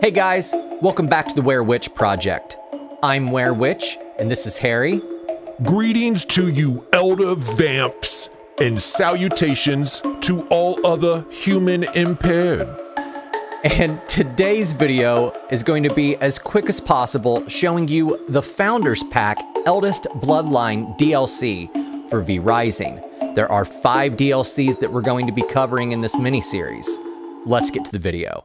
Hey guys, welcome back to the Were Witch Project. I'm Were Witch, and this is Harry. Greetings to you, elder vamps, and salutations to all other human impaired. And today's video is going to be as quick as possible, showing you the Founders Pack Eldest Bloodline DLC for V Rising. There are five DLCs that we're going to be covering in this mini-series. Let's get to the video.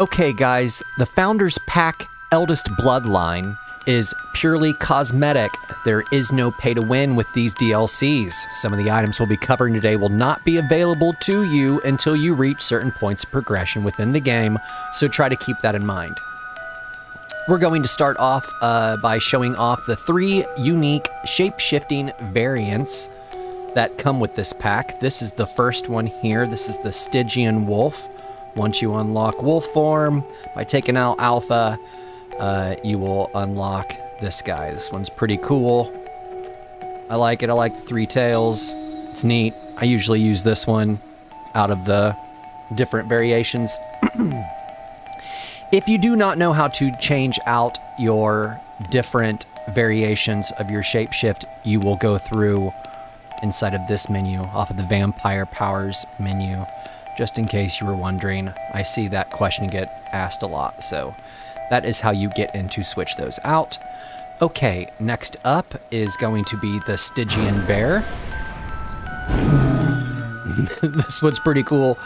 Okay guys, the Founders Pack Eldest Bloodline is purely cosmetic. There is no pay to win with these DLCs. Some of the items we'll be covering today will not be available to you until you reach certain points of progression within the game, so try to keep that in mind. We're going to start off uh, by showing off the three unique shape-shifting variants that come with this pack. This is the first one here. This is the Stygian Wolf. Once you unlock wolf form by taking out alpha, uh, you will unlock this guy. This one's pretty cool. I like it. I like the three tails. It's neat. I usually use this one out of the different variations. if you do not know how to change out your different variations of your shapeshift, you will go through inside of this menu off of the Vampire Powers menu just in case you were wondering. I see that question get asked a lot, so that is how you get in to switch those out. Okay, next up is going to be the Stygian Bear. this one's pretty cool.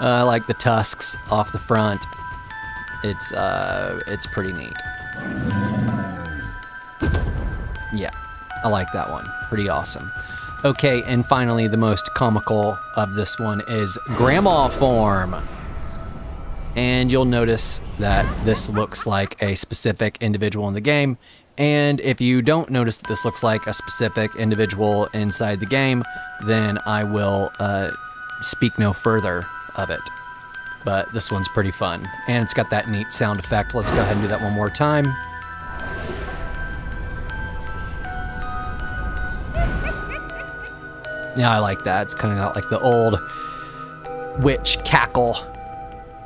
Uh, I like the tusks off the front. It's uh, it's pretty neat. Yeah, I like that one. Pretty awesome. Okay, and finally, the most comical of this one is Grandma form. And you'll notice that this looks like a specific individual in the game. And if you don't notice that this looks like a specific individual inside the game, then I will uh, speak no further of it. But this one's pretty fun. And it's got that neat sound effect. Let's go ahead and do that one more time. Yeah, I like that. It's kind of got like the old witch cackle.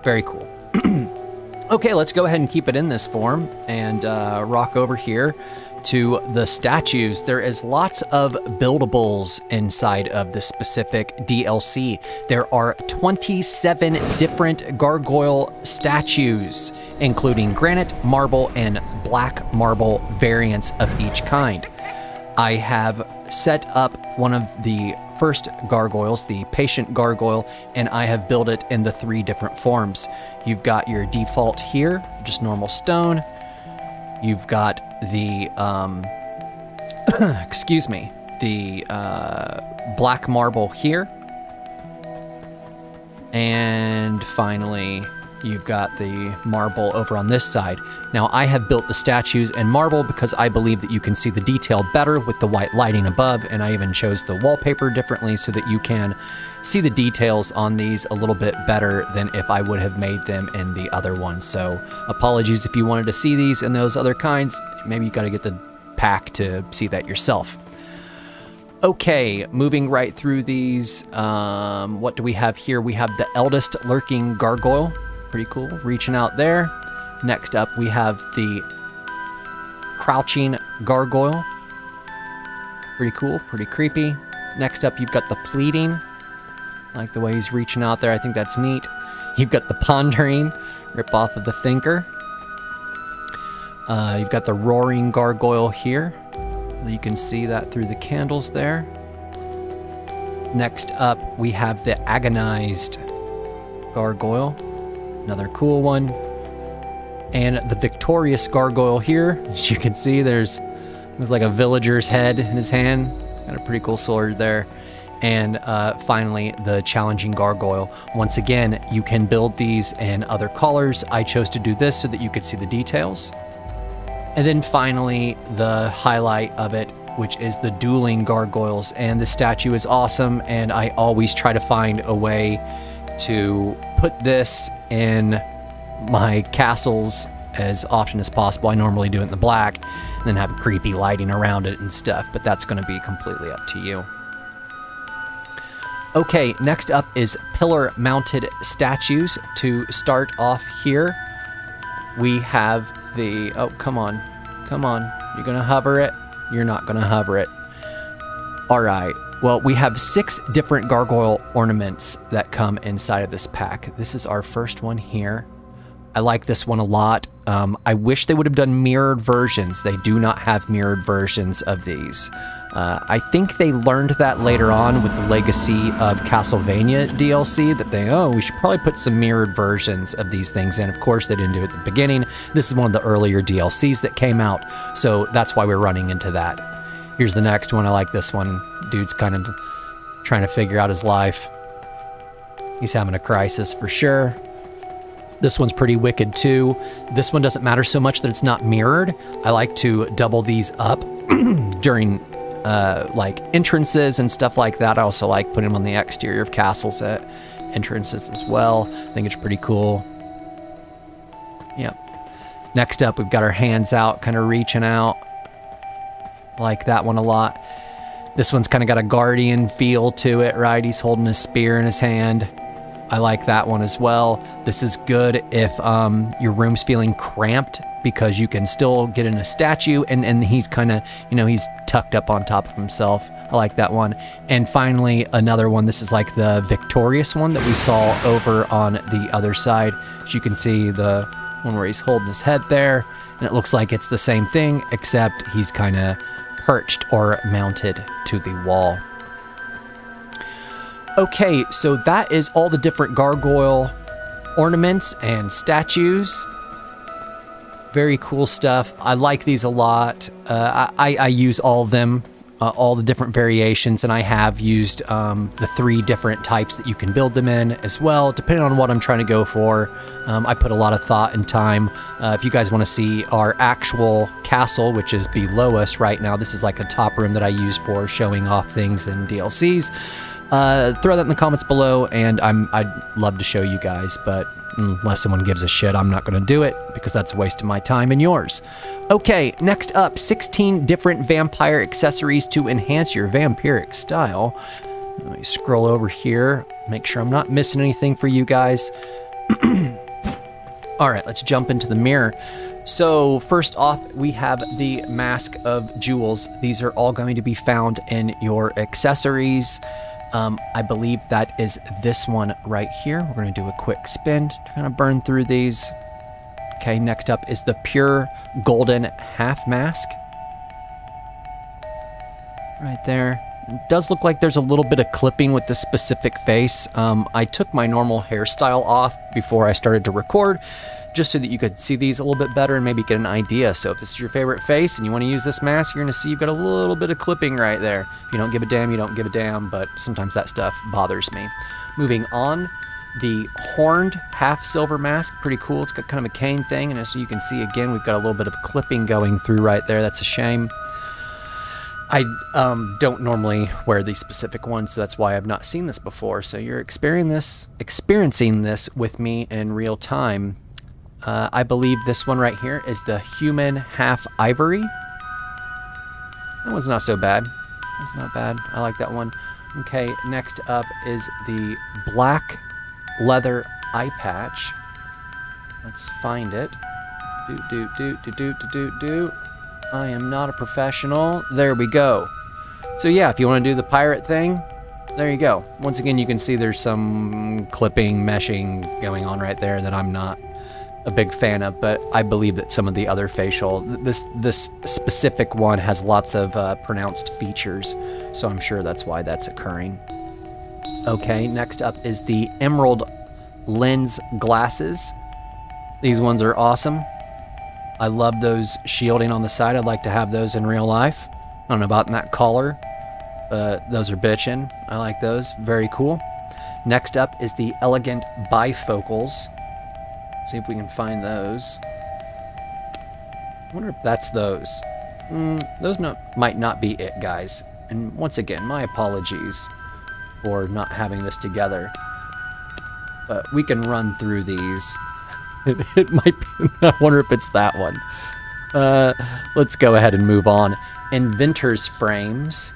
Very cool. okay, let's go ahead and keep it in this form and uh, rock over here to the statues. There is lots of buildables inside of this specific DLC. There are 27 different gargoyle statues, including granite, marble, and black marble variants of each kind. I have set up one of the first gargoyles, the patient gargoyle, and I have built it in the three different forms. You've got your default here, just normal stone. You've got the, um, excuse me, the uh, black marble here. And finally, you've got the marble over on this side. Now I have built the statues in marble because I believe that you can see the detail better with the white lighting above and I even chose the wallpaper differently so that you can see the details on these a little bit better than if I would have made them in the other one. So apologies if you wanted to see these in those other kinds, maybe you got to get the pack to see that yourself. Okay, moving right through these, um, what do we have here? We have the eldest lurking gargoyle. Pretty cool, reaching out there. Next up, we have the crouching gargoyle. Pretty cool, pretty creepy. Next up, you've got the pleading. Like the way he's reaching out there, I think that's neat. You've got the pondering, rip off of the thinker. Uh, you've got the roaring gargoyle here. You can see that through the candles there. Next up, we have the agonized gargoyle. Another cool one. And the victorious gargoyle here, as you can see, there's there's like a villager's head in his hand. Got a pretty cool sword there. And uh, finally, the challenging gargoyle. Once again, you can build these in other colors. I chose to do this so that you could see the details. And then finally, the highlight of it, which is the dueling gargoyles. And the statue is awesome, and I always try to find a way to put this in my castles as often as possible. I normally do it in the black and then have creepy lighting around it and stuff, but that's going to be completely up to you. Okay, next up is pillar mounted statues to start off here. we have the. Oh, come on. Come on. You're going to hover it? You're not going to hover it. All right. Well, we have six different gargoyle ornaments that come inside of this pack. This is our first one here. I like this one a lot. Um, I wish they would have done mirrored versions. They do not have mirrored versions of these. Uh, I think they learned that later on with the Legacy of Castlevania DLC that they, oh, we should probably put some mirrored versions of these things in. Of course, they didn't do it at the beginning. This is one of the earlier DLCs that came out, so that's why we're running into that. Here's the next one. I like this one. Dude's kind of trying to figure out his life. He's having a crisis for sure. This one's pretty wicked too. This one doesn't matter so much that it's not mirrored. I like to double these up during uh, like entrances and stuff like that. I also like putting them on the exterior of castles at entrances as well. I think it's pretty cool. Yep. Next up, we've got our hands out, kind of reaching out. Like that one a lot. This one's kind of got a guardian feel to it, right? He's holding a spear in his hand. I like that one as well. This is good if um, your room's feeling cramped because you can still get in a statue and, and he's kind of, you know, he's tucked up on top of himself. I like that one. And finally, another one. This is like the victorious one that we saw over on the other side. As you can see, the one where he's holding his head there. And it looks like it's the same thing, except he's kind of perched or mounted to the wall. Okay, so that is all the different gargoyle ornaments and statues. Very cool stuff. I like these a lot. Uh, I, I use all of them, uh, all the different variations, and I have used um, the three different types that you can build them in as well, depending on what I'm trying to go for. Um, I put a lot of thought and time. Uh, if you guys want to see our actual castle, which is below us right now, this is like a top room that I use for showing off things in DLCs. Uh, throw that in the comments below, and I'm I'd love to show you guys, but unless someone gives a shit, I'm not going to do it because that's a waste of my time and yours. Okay, next up, 16 different vampire accessories to enhance your vampiric style. Let me scroll over here, make sure I'm not missing anything for you guys. All right, let's jump into the mirror. So first off, we have the Mask of Jewels. These are all going to be found in your accessories. Um, I believe that is this one right here. We're going to do a quick spin to kind of burn through these. Okay, next up is the Pure Golden Half Mask. Right there. It does look like there's a little bit of clipping with the specific face. Um, I took my normal hairstyle off before I started to record, just so that you could see these a little bit better and maybe get an idea. So if this is your favorite face and you want to use this mask, you're going to see you've got a little bit of clipping right there. If you don't give a damn, you don't give a damn, but sometimes that stuff bothers me. Moving on, the horned half silver mask, pretty cool. It's got kind of a cane thing, and as you can see again, we've got a little bit of clipping going through right there. That's a shame. I um, don't normally wear these specific ones, so that's why I've not seen this before. So you're experiencing this, experiencing this with me in real time. Uh, I believe this one right here is the human half ivory. That one's not so bad. That's not bad. I like that one. Okay, next up is the black leather eye patch. Let's find it. Do, do, do, do, do, do, do, do. I am not a professional. There we go. So yeah, if you want to do the pirate thing, there you go. Once again, you can see there's some clipping, meshing going on right there that I'm not a big fan of, but I believe that some of the other facial, this this specific one has lots of uh, pronounced features, so I'm sure that's why that's occurring. Okay, next up is the Emerald Lens Glasses. These ones are awesome. I love those shielding on the side. I'd like to have those in real life. I don't know about that collar, but those are bitchin'. I like those. Very cool. Next up is the Elegant Bifocals. See if we can find those. I wonder if that's those. Mm, those not, might not be it, guys. And once again, my apologies for not having this together. But we can run through these. It, it might be, I wonder if it's that one. Uh, let's go ahead and move on. Inventor's frames.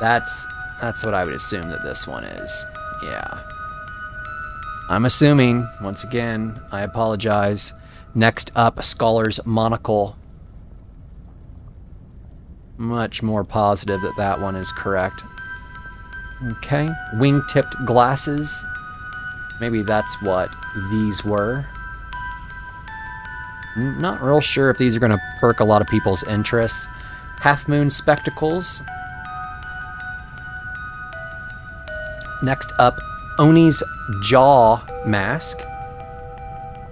That's, that's what I would assume that this one is. Yeah. I'm assuming, once again, I apologize. Next up, Scholar's Monocle. Much more positive that that one is correct. Okay, wing-tipped glasses. Maybe that's what these were. Mm, not real sure if these are going to perk a lot of people's interest. Half Moon Spectacles. Next up, Oni's Jaw Mask.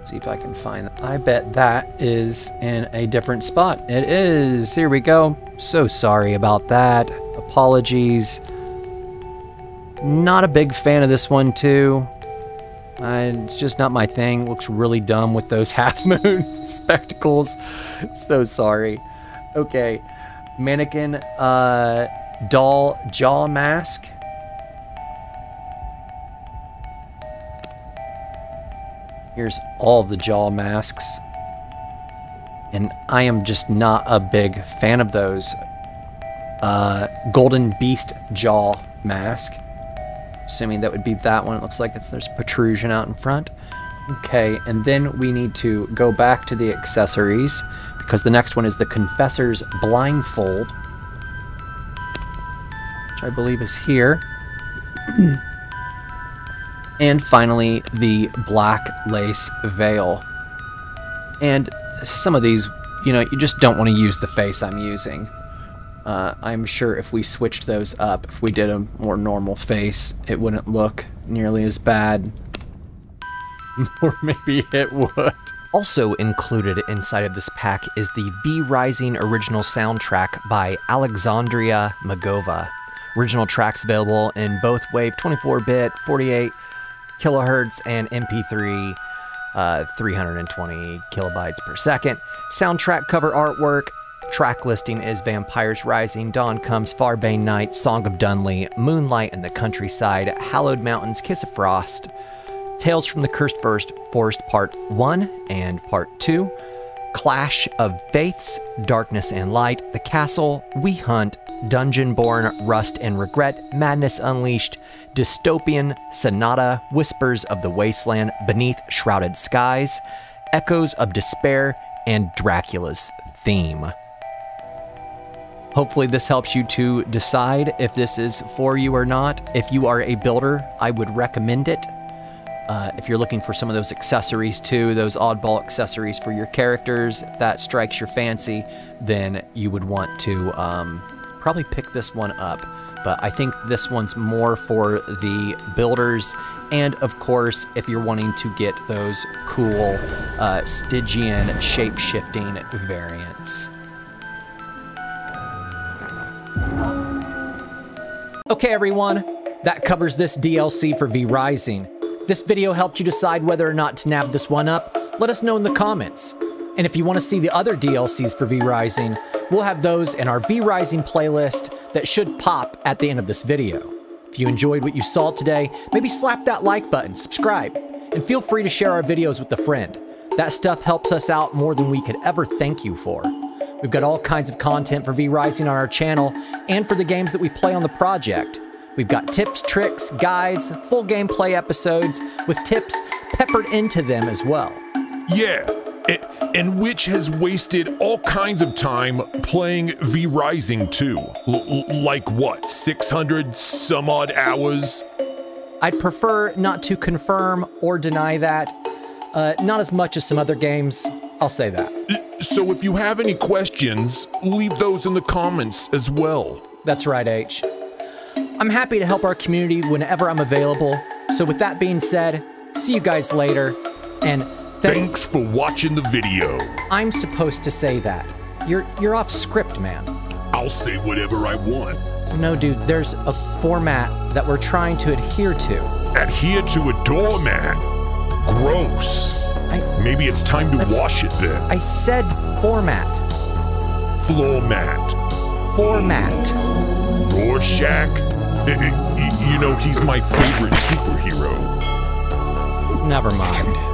see if I can find that. I bet that is in a different spot. It is. Here we go. So sorry about that. Apologies. Not a big fan of this one, too. Uh, it's just not my thing. Looks really dumb with those half moon spectacles. So sorry. Okay. Mannequin uh, doll jaw mask. Here's all the jaw masks. And I am just not a big fan of those. Uh, Golden Beast jaw mask. Assuming that would be that one. It looks like it's there's protrusion out in front. Okay, and then we need to go back to the accessories because the next one is the Confessor's Blindfold, which I believe is here. and finally, the Black Lace Veil. And some of these, you know, you just don't want to use the face I'm using. Uh, I'm sure if we switched those up, if we did a more normal face, it wouldn't look nearly as bad. or maybe it would. Also included inside of this pack is the V Rising original soundtrack by Alexandria Magova. Original tracks available in both Wave 24-bit, 48 kilohertz, and MP3, uh, 320 kilobytes per second. Soundtrack cover artwork, Track listing is Vampires Rising, Dawn Comes, Farbane Night, Song of Dunley, Moonlight in the Countryside, Hallowed Mountains, Kiss of Frost, Tales from the Cursed Forest, Forest Part 1 and Part 2, Clash of Faiths, Darkness and Light, The Castle, We Hunt, Dungeon Born, Rust and Regret, Madness Unleashed, Dystopian, Sonata, Whispers of the Wasteland, Beneath Shrouded Skies, Echoes of Despair, and Dracula's Theme. Hopefully, this helps you to decide if this is for you or not. If you are a builder, I would recommend it. Uh, if you're looking for some of those accessories too, those oddball accessories for your characters, if that strikes your fancy, then you would want to um, probably pick this one up. But I think this one's more for the builders, and of course, if you're wanting to get those cool uh, Stygian shape shifting variants. Okay, everyone, that covers this DLC for V Rising. This video helped you decide whether or not to nab this one up, let us know in the comments. And if you want to see the other DLCs for V Rising, we'll have those in our V Rising playlist that should pop at the end of this video. If you enjoyed what you saw today, maybe slap that like button, subscribe, and feel free to share our videos with a friend. That stuff helps us out more than we could ever thank you for. We've got all kinds of content for V Rising on our channel and for the games that we play on the project. We've got tips, tricks, guides, full gameplay episodes with tips peppered into them as well. Yeah, and which has wasted all kinds of time playing V Rising 2. L like what, 600 some odd hours? I'd prefer not to confirm or deny that. Uh, not as much as some other games, I'll say that. So if you have any questions, leave those in the comments as well. That's right, H. I'm happy to help our community whenever I'm available. So with that being said, see you guys later, and th thanks for watching the video. I'm supposed to say that. You're you're off script, man. I'll say whatever I want. No, dude, there's a format that we're trying to adhere to. Adhere to a doormat? Gross. I, Maybe it's time to wash it then. I said format. Floor mat. Format. Rorschach? You know, he's my favorite superhero. Never mind.